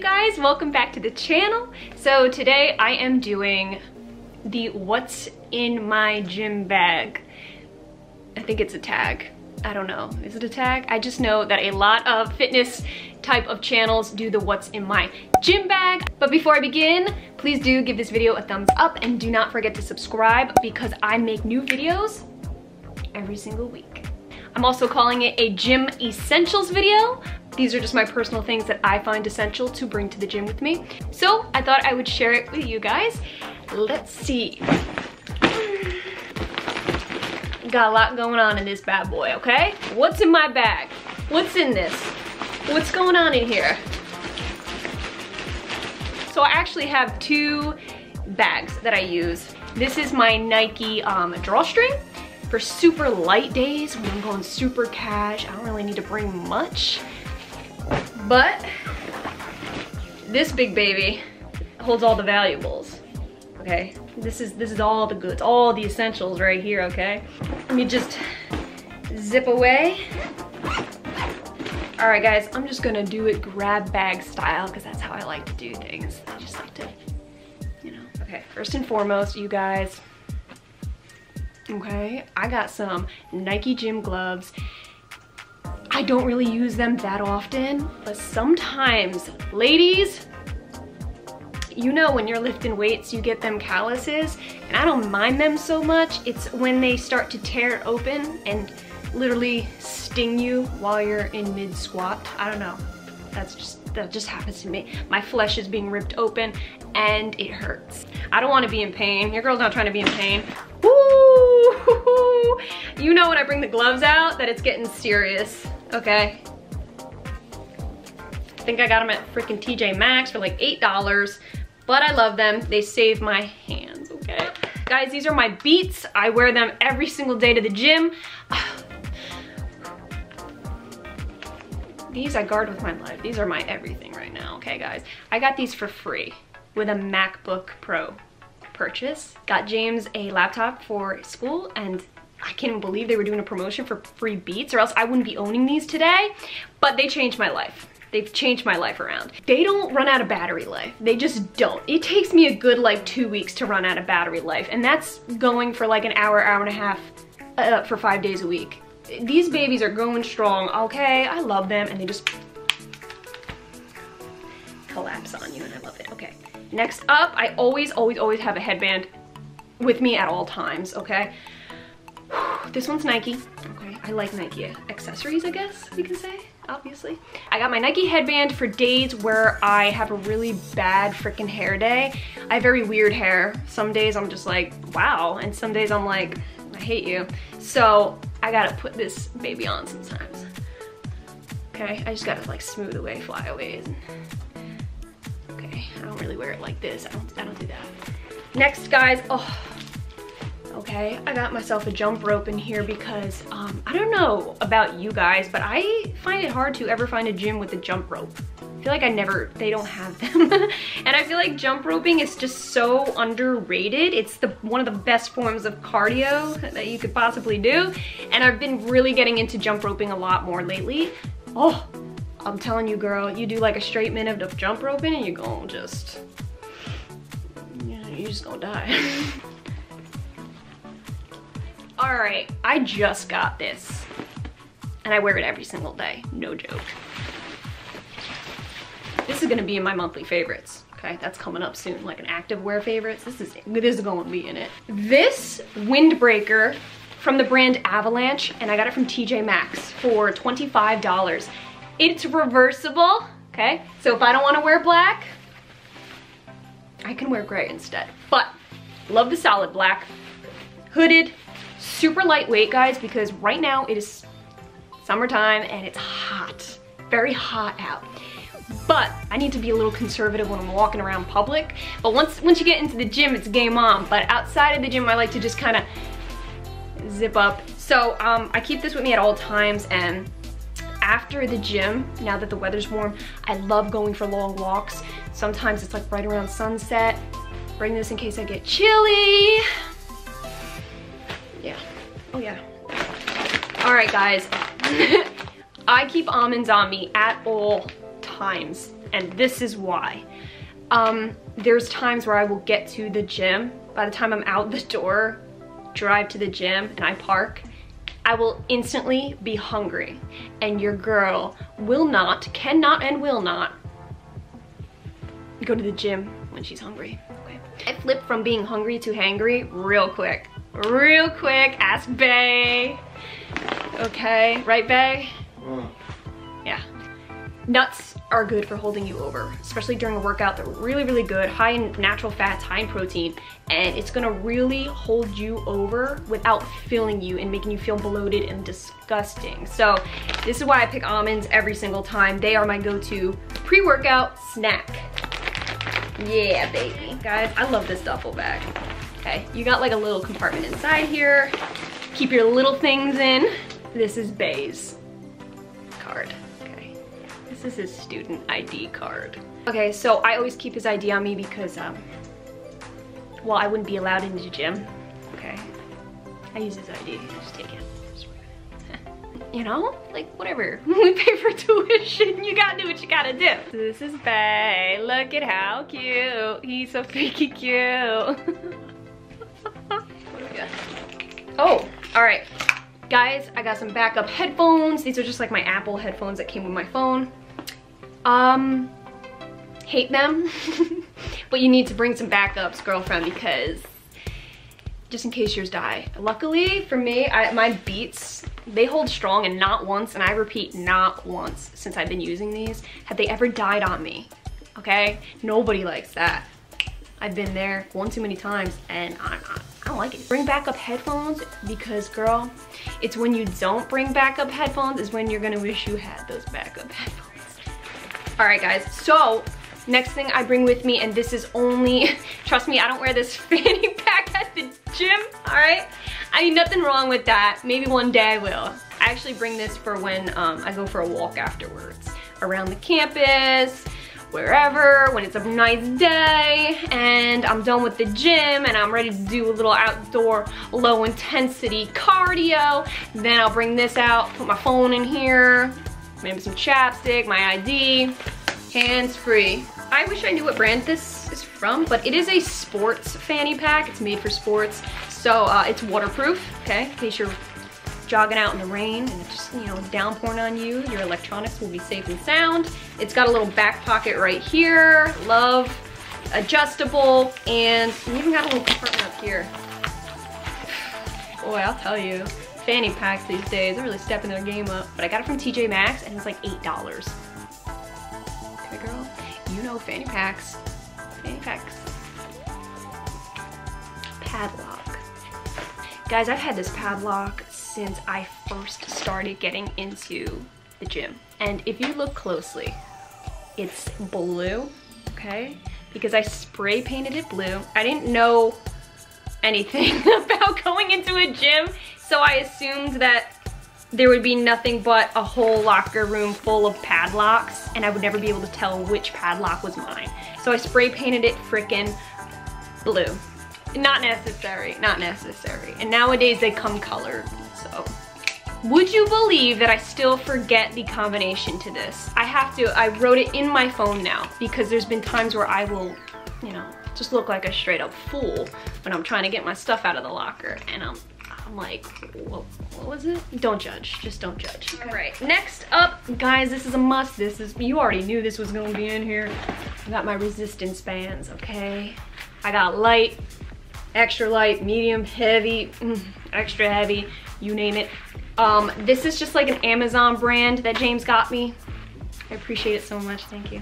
you guys, welcome back to the channel. So today I am doing the what's in my gym bag. I think it's a tag. I don't know, is it a tag? I just know that a lot of fitness type of channels do the what's in my gym bag. But before I begin, please do give this video a thumbs up and do not forget to subscribe because I make new videos every single week. I'm also calling it a gym essentials video. These are just my personal things that I find essential to bring to the gym with me. So I thought I would share it with you guys. Let's see. Got a lot going on in this bad boy, okay? What's in my bag? What's in this? What's going on in here? So I actually have two bags that I use. This is my Nike um, drawstring for super light days when I'm going super cash. I don't really need to bring much. But this big baby holds all the valuables, okay? This is, this is all the goods, all the essentials right here, okay? Let me just zip away. All right, guys, I'm just gonna do it grab bag style because that's how I like to do things. I just like to, you know. Okay, first and foremost, you guys, okay? I got some Nike gym gloves. I don't really use them that often, but sometimes, ladies, you know when you're lifting weights, you get them calluses, and I don't mind them so much. It's when they start to tear open and literally sting you while you're in mid squat. I don't know. That's just, that just happens to me. My flesh is being ripped open and it hurts. I don't wanna be in pain. Your girl's not trying to be in pain. Woo! You know when I bring the gloves out that it's getting serious, okay? I think I got them at freaking TJ Maxx for like $8, but I love them. They save my hands, okay? Guys, these are my Beats. I wear them every single day to the gym. These I guard with my life. These are my everything right now, okay guys? I got these for free with a MacBook Pro purchase. Got James a laptop for school and I can't believe they were doing a promotion for free Beats or else I wouldn't be owning these today, but they changed my life. They've changed my life around. They don't run out of battery life. They just don't. It takes me a good like two weeks to run out of battery life and that's going for like an hour, hour and a half uh, for five days a week. These babies are going strong, okay? I love them and they just collapse on you and I love it, okay. Next up, I always, always, always have a headband with me at all times, okay? This one's Nike, okay? I like Nike accessories, I guess you can say, obviously. I got my Nike headband for days where I have a really bad freaking hair day. I have very weird hair. Some days I'm just like, wow, and some days I'm like, I hate you. So I gotta put this baby on sometimes. Okay, I just gotta like smooth away flyaways. I don't really wear it like this. I don't, I don't do that. Next, guys, oh, okay, I got myself a jump rope in here because um, I don't know about you guys, but I find it hard to ever find a gym with a jump rope. I feel like I never, they don't have them. and I feel like jump roping is just so underrated. It's the one of the best forms of cardio that you could possibly do. And I've been really getting into jump roping a lot more lately. Oh, I'm telling you girl, you do like a straight minute of jump roping and you're gonna just, you're just gonna die. All right, I just got this and I wear it every single day, no joke. This is gonna be in my monthly favorites. Okay, that's coming up soon, like an active wear favorites. This is, this is gonna be in it. This windbreaker from the brand Avalanche, and I got it from TJ Maxx for $25. It's reversible, okay? So if I don't wanna wear black, I can wear gray instead. But, love the solid black. Hooded, super lightweight, guys, because right now it is summertime and it's hot. Very hot out but I need to be a little conservative when I'm walking around public. But once, once you get into the gym, it's game on. But outside of the gym, I like to just kind of zip up. So um, I keep this with me at all times and after the gym, now that the weather's warm, I love going for long walks. Sometimes it's like right around sunset. Bring this in case I get chilly. Yeah, oh yeah. All right guys, I keep almonds on me at all times. and this is why. Um, there's times where I will get to the gym. By the time I'm out the door, drive to the gym and I park, I will instantly be hungry. And your girl will not, cannot and will not go to the gym when she's hungry. Okay. I flip from being hungry to hangry real quick. Real quick, ask Bay. Okay, right Bay? Mm. Yeah. Nuts are good for holding you over, especially during a workout. They're really, really good, high in natural fats, high in protein, and it's gonna really hold you over without filling you and making you feel bloated and disgusting. So this is why I pick almonds every single time. They are my go-to pre-workout snack. Yeah, baby. Guys, I love this duffel bag. Okay, you got like a little compartment inside here. Keep your little things in. This is Bay's card. This is his student ID card. Okay, so I always keep his ID on me because, um, well, I wouldn't be allowed into the gym. Okay. I use his ID. Just take it. you know, like whatever. we pay for tuition. You gotta do what you gotta do. This is Bay. Look at how cute. He's so freaky cute. oh, all right. Guys, I got some backup headphones. These are just like my Apple headphones that came with my phone. Um, hate them. but you need to bring some backups, girlfriend, because just in case yours die. Luckily for me, I, my Beats, they hold strong and not once, and I repeat, not once since I've been using these, have they ever died on me, okay? Nobody likes that. I've been there one too many times and I, I, I don't like it. Bring backup headphones because girl, it's when you don't bring backup headphones is when you're gonna wish you had those backup headphones. All right, guys, so next thing I bring with me, and this is only, trust me, I don't wear this fanny pack at the gym, all right? I mean, nothing wrong with that. Maybe one day I will. I actually bring this for when um, I go for a walk afterwards. Around the campus, wherever, when it's a nice day, and I'm done with the gym, and I'm ready to do a little outdoor low intensity cardio. Then I'll bring this out, put my phone in here, maybe some chapstick, my ID, hands-free. I wish I knew what brand this is from, but it is a sports fanny pack. It's made for sports, so uh, it's waterproof, okay, in case you're jogging out in the rain and it's just, you know, downpouring on you, your electronics will be safe and sound. It's got a little back pocket right here, love, adjustable, and we even got a little compartment up here. Boy, I'll tell you fanny packs these days. They're really stepping their game up. But I got it from TJ Maxx and it's like $8. Okay, girl. You know fanny packs. Fanny packs. Padlock. Guys, I've had this padlock since I first started getting into the gym. And if you look closely, it's blue, okay? Because I spray painted it blue. I didn't know anything about going into a gym so I assumed that there would be nothing but a whole locker room full of padlocks and I would never be able to tell which padlock was mine. So I spray painted it frickin' blue. Not necessary, not necessary. And nowadays they come colored, so. Would you believe that I still forget the combination to this? I have to, I wrote it in my phone now because there's been times where I will, you know, just look like a straight up fool when I'm trying to get my stuff out of the locker and I'm I'm like, what, what was it? Don't judge, just don't judge. Okay. All right, next up, guys, this is a must. This is, you already knew this was gonna be in here. I got my resistance bands, okay? I got light, extra light, medium, heavy, mm, extra heavy, you name it. Um, this is just like an Amazon brand that James got me. I appreciate it so much, thank you.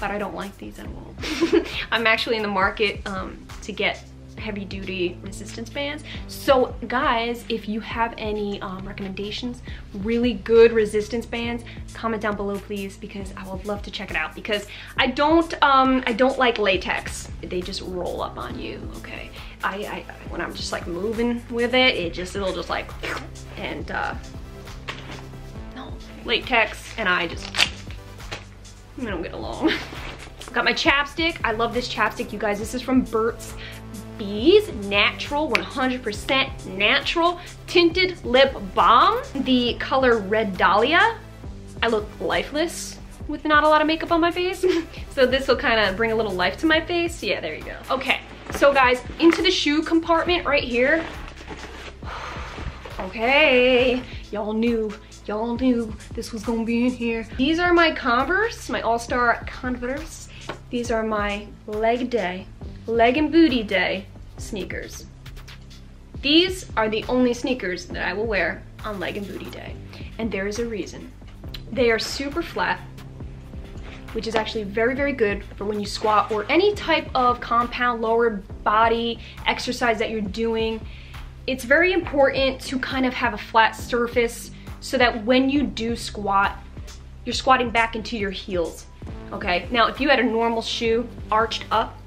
But I don't like these at all. I'm actually in the market um, to get heavy duty resistance bands. So guys, if you have any um, recommendations, really good resistance bands, comment down below please because I would love to check it out because I don't, um, I don't like latex. They just roll up on you, okay? I, I, when I'm just like moving with it, it just, it'll just like, and uh, no, latex and I just, we don't get along. Got my chapstick. I love this chapstick, you guys. This is from Burt's Bees Natural, 100% natural tinted lip balm. The color Red Dahlia. I look lifeless with not a lot of makeup on my face. so this will kind of bring a little life to my face. Yeah, there you go. Okay, so guys, into the shoe compartment right here. Okay, y'all knew, y'all knew this was gonna be in here. These are my Converse, my All-Star Converse. These are my leg day, leg and booty day sneakers. These are the only sneakers that I will wear on leg and booty day. And there is a reason. They are super flat, which is actually very, very good for when you squat or any type of compound lower body exercise that you're doing. It's very important to kind of have a flat surface so that when you do squat, you're squatting back into your heels, okay? Now, if you had a normal shoe arched up,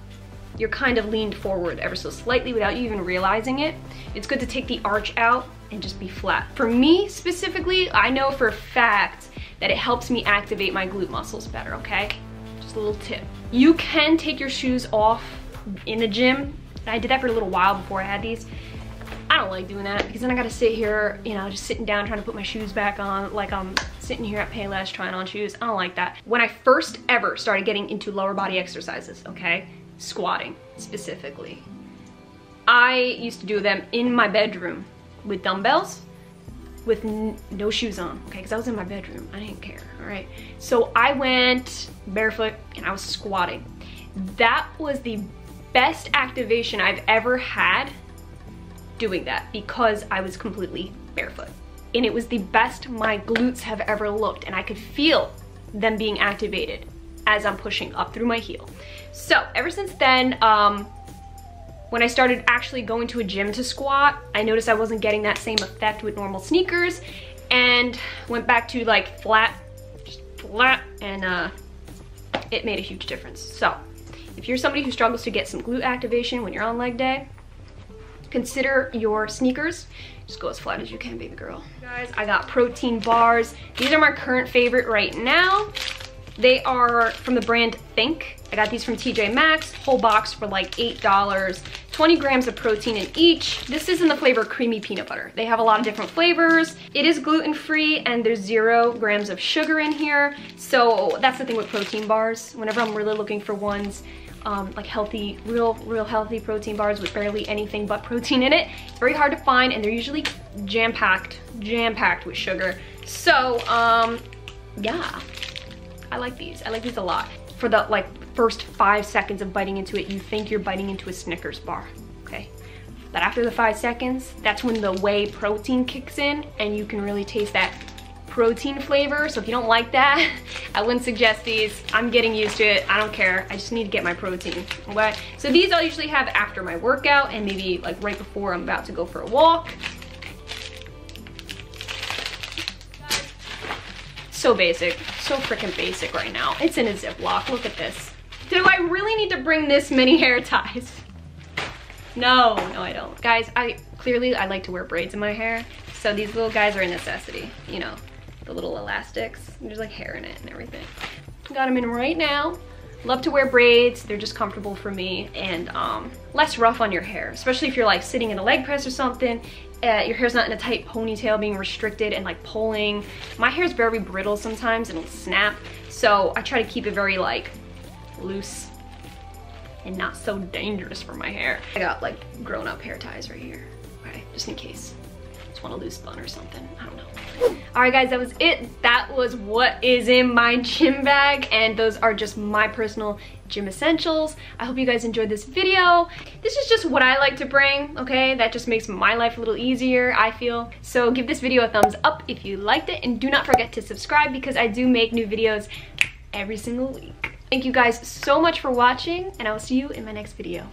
you're kind of leaned forward ever so slightly without you even realizing it. It's good to take the arch out and just be flat. For me specifically, I know for a fact that it helps me activate my glute muscles better, okay? Just a little tip. You can take your shoes off in the gym. I did that for a little while before I had these. I don't like doing that because then I gotta sit here, you know, just sitting down trying to put my shoes back on like I'm sitting here at Payless trying on shoes. I don't like that. When I first ever started getting into lower body exercises, okay, squatting specifically, I used to do them in my bedroom with dumbbells with no shoes on, okay, because I was in my bedroom. I didn't care, all right? So I went barefoot and I was squatting. That was the best activation I've ever had doing that because I was completely barefoot. And it was the best my glutes have ever looked and I could feel them being activated as I'm pushing up through my heel. So ever since then, um, when I started actually going to a gym to squat, I noticed I wasn't getting that same effect with normal sneakers and went back to like flat, flat, and uh, it made a huge difference. So if you're somebody who struggles to get some glute activation when you're on leg day, consider your sneakers. Just go as flat as you can, baby girl. Guys, I got protein bars. These are my current favorite right now. They are from the brand Think. I got these from TJ Maxx, whole box for like $8. 20 grams of protein in each. This is in the flavor creamy peanut butter. They have a lot of different flavors. It is gluten-free and there's zero grams of sugar in here. So that's the thing with protein bars. Whenever I'm really looking for ones um, like healthy, real, real healthy protein bars with barely anything but protein in it. It's very hard to find and they're usually jam-packed, jam-packed with sugar. So, um, yeah, I like these. I like these a lot. For the like first five seconds of biting into it, you think you're biting into a Snickers bar, okay? But after the five seconds, that's when the whey protein kicks in and you can really taste that protein flavor. So if you don't like that, I wouldn't suggest these. I'm getting used to it. I don't care. I just need to get my protein. Okay? So these I'll usually have after my workout and maybe like right before I'm about to go for a walk. So basic, so freaking basic right now. It's in a Ziploc, look at this. Do I really need to bring this many hair ties? No, no I don't. Guys, I clearly I like to wear braids in my hair, so these little guys are a necessity, you know, the little elastics. There's like hair in it and everything. Got them in right now. Love to wear braids. They're just comfortable for me and um, less rough on your hair, especially if you're like sitting in a leg press or something uh, your hair's not in a tight ponytail being restricted and like pulling. My hair is very brittle sometimes and it'll snap. So I try to keep it very like loose and not so dangerous for my hair. I got like grown up hair ties right here, okay, just in case. Just want a loose bun or something, I don't know. All right guys, that was it. That was what is in my gym bag and those are just my personal gym essentials. I hope you guys enjoyed this video. This is just what I like to bring, okay? That just makes my life a little easier, I feel. So give this video a thumbs up if you liked it and do not forget to subscribe because I do make new videos every single week. Thank you guys so much for watching and I will see you in my next video.